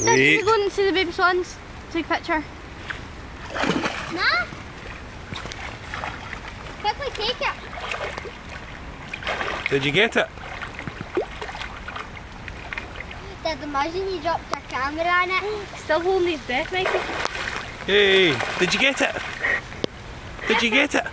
Did Wait. you go and see the baby swans? Take a picture. Nah. Quickly take it. Did you get it? Did imagine you dropped your camera on it. Still holding his breath, Mikey. Hey, did you get it? Did you get it?